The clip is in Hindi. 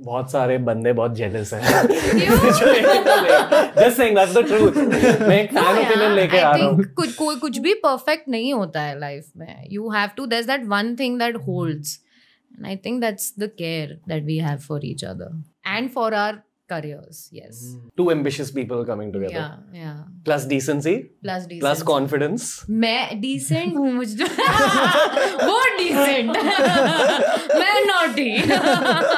बहुत सारे बंदे बहुत जेलस हैं। Just saying that's the truth मैं एक फ़ैन ओपिनियन लेके आ रहा हूँ। कुछ कोई कुछ भी परफेक्ट नहीं होता है लाइफ में। You have to there that one thing that holds and I think that's the care that we have for each other and for our careers yes. Hmm. Two ambitious people coming together. Yeah yeah. Plus decency. Plus decency. plus confidence. मैं decent हूँ मुझे तो- वो decent. मैं naughty.